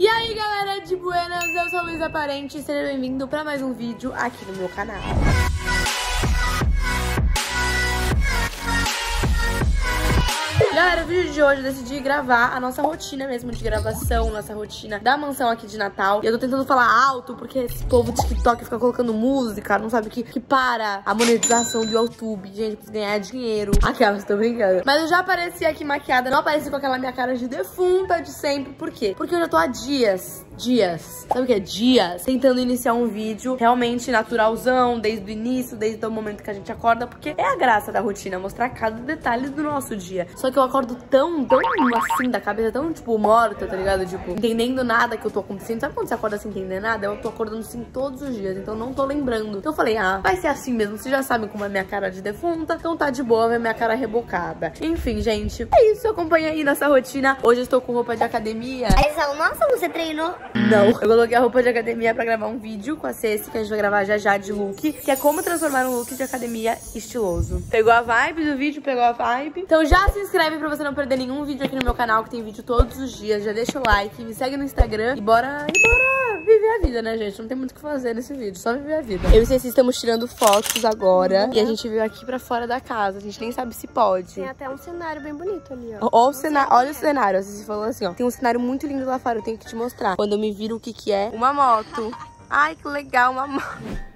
E aí galera de Buenas, eu sou a Luísa Parente e seja bem-vindo para mais um vídeo aqui no meu canal. Galera, o vídeo de hoje eu decidi gravar a nossa rotina mesmo de gravação, nossa rotina da mansão aqui de Natal. E eu tô tentando falar alto, porque esse povo do TikTok fica colocando música, não sabe que, que para a monetização do YouTube. Gente, precisa ganhar dinheiro. Aquela, tô brincando. Mas eu já apareci aqui maquiada, não apareci com aquela minha cara de defunta de sempre. Por quê? Porque eu já tô há dias dias, sabe o que é dias? Tentando iniciar um vídeo realmente naturalzão, desde o início, desde o momento que a gente acorda, porque é a graça da rotina, mostrar cada detalhe do nosso dia. Só que eu acordo tão, tão assim, da cabeça, tão, tipo, morta, tá ligado? Tipo, entendendo nada que eu tô acontecendo. Sabe quando você acorda sem entender nada? Eu tô acordando assim todos os dias, então não tô lembrando. Então eu falei, ah, vai ser assim mesmo, vocês já sabem como é minha cara de defunta, então tá de boa ver minha cara rebocada. Enfim, gente, é isso, acompanha aí nessa rotina. Hoje eu estou com roupa de academia. Aí nossa, você treinou? Não. Eu coloquei a roupa de academia pra gravar um vídeo com a Ceci, que a gente vai gravar já já de look, que é como transformar um look de academia estiloso. Pegou a vibe do vídeo, pegou a vibe. Então já se inscreve pra você não perder nenhum vídeo aqui no meu canal, que tem vídeo todos os dias. Já deixa o like, me segue no Instagram e bora, e bora viver a vida, né, gente? Não tem muito o que fazer nesse vídeo, só viver a vida. Eu e Ceci estamos tirando fotos agora e a gente veio aqui pra fora da casa. A gente nem sabe se pode. Tem até um cenário bem bonito ali, ó. Olha o cenário, olha o cenário. A Ceci falou assim, ó. Tem um cenário muito lindo lá fora, eu tenho que te mostrar. Quando eu me viro o que que é? Uma moto. Ai, que legal, uma moto.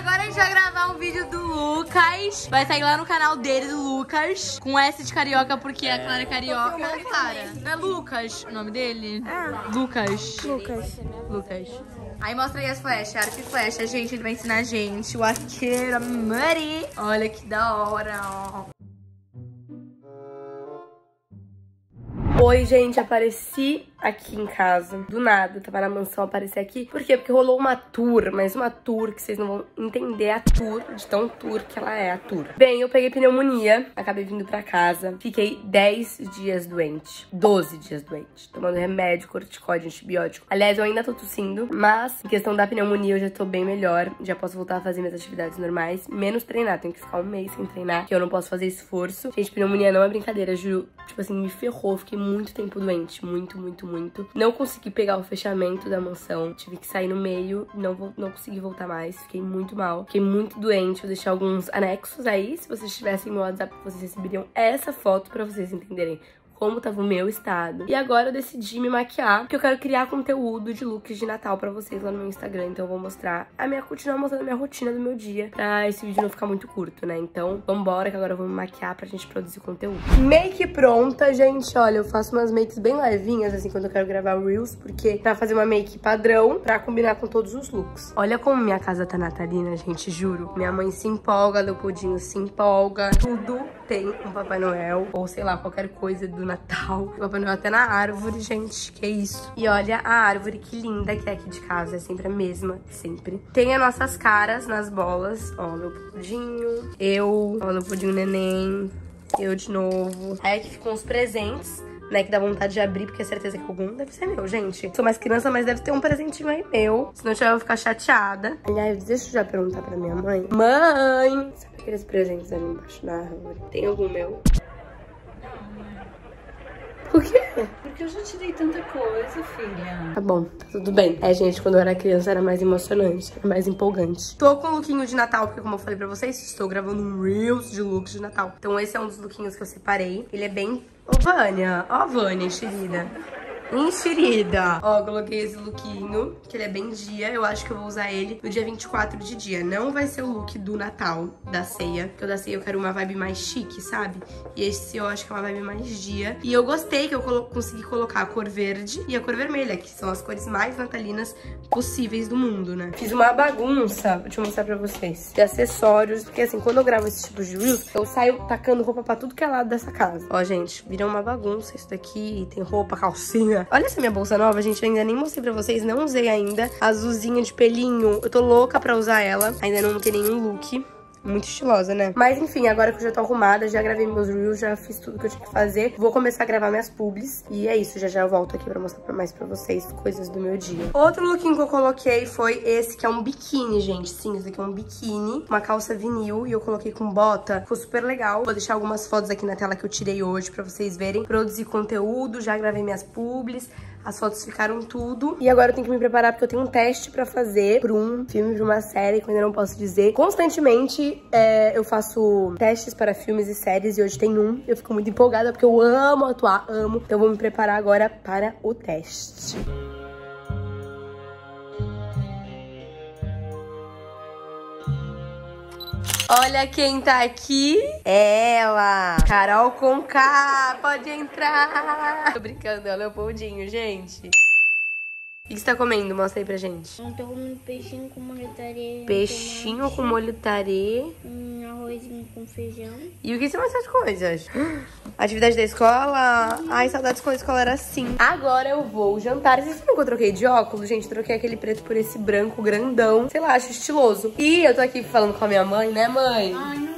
Agora a gente vai gravar um vídeo do Lucas. Vai sair lá no canal dele, do Lucas. Com S de carioca, porque a Clara é carioca. Clara, não é Lucas o nome dele? É. Lucas. Lucas. Lucas. Aí mostra aí as flechas, arco e flecha, gente. Ele vai ensinar a gente. O arqueiro, Mari. Olha que da hora, ó. Oi, gente, apareci aqui em casa, do nada, tava na mansão, apareci aqui. Por quê? Porque rolou uma tour, mas uma tour que vocês não vão entender a tour, de tão tour que ela é, a tour. Bem, eu peguei pneumonia, acabei vindo pra casa, fiquei 10 dias doente, 12 dias doente, tomando remédio, corticóide, antibiótico. Aliás, eu ainda tô tossindo, mas em questão da pneumonia eu já tô bem melhor, já posso voltar a fazer minhas atividades normais, menos treinar, tenho que ficar um mês sem treinar, que eu não posso fazer esforço. Gente, pneumonia não é brincadeira, juro, tipo assim, me ferrou, fiquei muito tempo doente, muito, muito, muito. Não consegui pegar o fechamento da mansão, tive que sair no meio, não, vou, não consegui voltar mais, fiquei muito mal, fiquei muito doente. Vou deixar alguns anexos aí, se vocês tivessem meu WhatsApp, vocês receberiam essa foto pra vocês entenderem como tava o meu estado. E agora eu decidi me maquiar, porque eu quero criar conteúdo de looks de Natal pra vocês lá no meu Instagram. Então eu vou mostrar a minha, continuar mostrando a minha rotina do meu dia, pra esse vídeo não ficar muito curto, né? Então vambora, que agora eu vou me maquiar pra gente produzir conteúdo. Make pronta, gente. Olha, eu faço umas makes bem levinhas, assim, quando eu quero gravar Reels, porque pra fazer uma make padrão, pra combinar com todos os looks. Olha como minha casa tá natalina, gente, juro. Minha mãe se empolga, Leopoldinho se empolga, tudo tem um Papai Noel, ou sei lá, qualquer coisa do Natal. Papai Noel até na árvore, gente, que é isso. E olha a árvore, que linda que é aqui de casa, é sempre a mesma, sempre. Tem as nossas caras nas bolas, ó, meu pudinho, eu, ó, meu pudinho neném, eu de novo. Aí aqui ficam os presentes né, que dá vontade de abrir, porque é certeza que algum deve ser meu, gente. Sou mais criança, mas deve ter um presentinho aí meu. Se não tiver, eu vou ficar chateada. Aliás, deixa eu já perguntar pra minha mãe. Mãe! Sabe aqueles presentes ali embaixo da árvore? Tem algum meu? Por quê? Porque eu já tirei tanta coisa, filha. Tá bom, tá tudo bem. É, gente, quando eu era criança era mais emocionante, era mais empolgante. Tô com o lookinho de Natal, porque como eu falei pra vocês, estou gravando um Reels de looks de Natal. Então esse é um dos lookinhos que eu separei. Ele é bem... Ô, Vânia. Ó, Vânia, enxerida. Enxerida. Ó, coloquei esse lookinho, que ele é bem dia. Eu acho que eu vou usar ele no dia 24 de dia. Não vai ser o look do Natal, da ceia. Porque da ceia eu quero uma vibe mais chique, sabe? E esse eu acho que é uma vibe mais dia. E eu gostei que eu colo consegui colocar a cor verde e a cor vermelha, que são as cores mais natalinas possíveis do mundo, né? Fiz uma bagunça, deixa eu mostrar pra vocês, de acessórios. Porque assim, quando eu gravo esse tipo de reels, eu saio tacando roupa pra tudo que é lado dessa casa. Ó, gente, virou uma bagunça isso daqui. Tem roupa, calcinha. Olha essa minha bolsa nova, gente. Eu ainda nem mostrei pra vocês. Não usei ainda. Azulzinha de pelinho. Eu tô louca pra usar ela. Ainda não tem nenhum look. Muito estilosa, né? Mas enfim, agora que eu já tô arrumada, já gravei meus reels, já fiz tudo que eu tinha que fazer. Vou começar a gravar minhas publis. E é isso, já já eu volto aqui pra mostrar mais pra vocês coisas do meu dia. Outro lookinho que eu coloquei foi esse, que é um biquíni, gente. Sim, esse aqui é um biquíni, uma calça vinil e eu coloquei com bota. Ficou super legal. Vou deixar algumas fotos aqui na tela que eu tirei hoje pra vocês verem. Produzi conteúdo, já gravei minhas publis. As fotos ficaram tudo. E agora eu tenho que me preparar porque eu tenho um teste pra fazer pra um filme, pra uma série, que eu ainda não posso dizer. Constantemente é, eu faço testes para filmes e séries e hoje tem um. Eu fico muito empolgada porque eu amo atuar, amo. Então vou me preparar agora para o teste. Olha quem tá aqui. Ela, Carol Conká. Pode entrar. Tô brincando, é o Leopoldinho, gente. O que você tá comendo? Mostra aí pra gente. Eu tô comendo peixinho com molho tarê. Peixinho com molho tarê. Um arrozinho com feijão. E o que são essas coisas? Atividade da escola? Ai, saudades quando a escola era assim. Agora eu vou jantar. Vocês viram que eu troquei de óculos? Gente, troquei aquele preto por esse branco grandão. Sei lá, acho estiloso. E eu tô aqui falando com a minha mãe, né, mãe? Ai, não.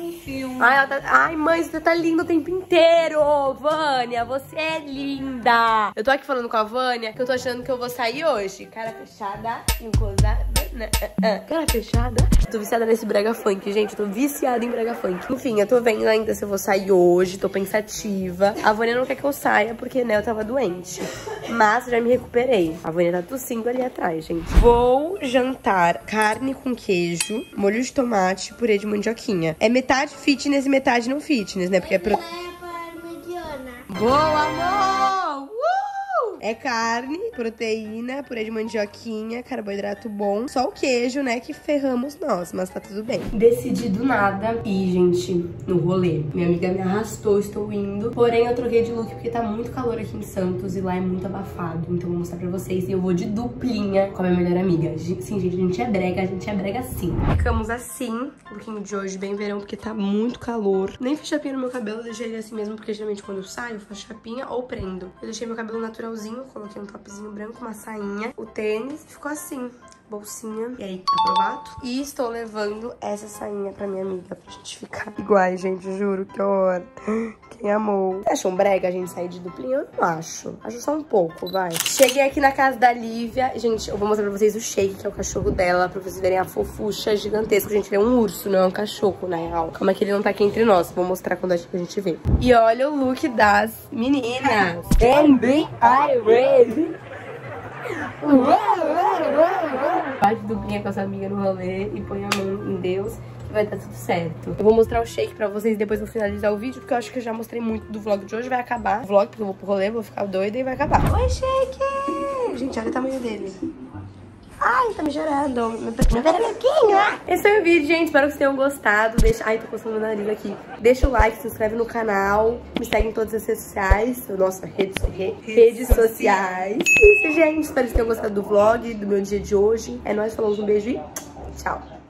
Ai, tá... Ai, mãe, você tá linda o tempo inteiro. Vânia, você é linda. Eu tô aqui falando com a Vânia que eu tô achando que eu vou sair hoje. Cara fechada, encosada. né? Ah, ah. Cara fechada. Tô viciada nesse brega funk, gente. Tô viciada em brega funk. Enfim, eu tô vendo ainda se eu vou sair hoje. Tô pensativa. A Vânia não quer que eu saia porque, né, eu tava doente. Mas já me recuperei. A Vânia tá tossindo ali atrás, gente. Vou jantar carne com queijo, molho de tomate, purê de mandioquinha. É metade fitness e metade não fitness, né? Porque é pro... É parmegiana. Boa, amor! É carne, proteína, purê de mandioquinha, carboidrato bom. Só o queijo, né, que ferramos nós, mas tá tudo bem. Decidi do nada ir, gente, no rolê. Minha amiga me arrastou, estou indo. Porém, eu troquei de look porque tá muito calor aqui em Santos e lá é muito abafado. Então, vou mostrar pra vocês. E eu vou de duplinha com a minha melhor amiga. Sim, gente, a gente é brega, a gente é brega sim. Ficamos assim, lookinho de hoje, bem verão, porque tá muito calor. Nem fiz chapinha no meu cabelo, deixei ele assim mesmo, porque geralmente quando eu saio, eu faço chapinha ou prendo. Eu deixei meu cabelo naturalzinho, coloquei um topzinho branco, uma sainha, o tênis, ficou assim bolsinha. E aí, aprovado. E estou levando essa sainha pra minha amiga, pra gente ficar iguais, gente, juro, que horror. Quem amou. Você achou um brega a gente sair de duplinha? Eu não acho. Acho só um pouco, vai. Cheguei aqui na casa da Lívia. Gente, eu vou mostrar pra vocês o Shake, que é o cachorro dela, pra vocês verem a fofucha gigantesca. Gente, ele é um urso, não é um cachorro, na real. Como é que ele não tá aqui entre nós? Vou mostrar quando a gente vê. E olha o look das meninas. Também Iris. Bate duplinha com essa amiga no rolê e põe a mão em Deus que vai dar tudo certo. Eu vou mostrar o shake pra vocês depois vou finalizar o vídeo, porque eu acho que eu já mostrei muito do vlog de hoje. Vai acabar o vlog, porque eu vou pro rolê, vou ficar doida e vai acabar. Oi, shake! Gente, olha o tamanho dele. Ai, tá me gerando. Meu pequeno. Esse foi o vídeo, gente. Espero que vocês tenham gostado. Deixa... Ai, tô coçando meu nariz aqui. Deixa o like, se inscreve no canal. Me segue em todas as redes sociais. Nossa, redes, re... redes sociais. Isso, gente. Espero que vocês tenham gostado do vlog, do meu dia de hoje. É nóis, falamos um beijo e tchau.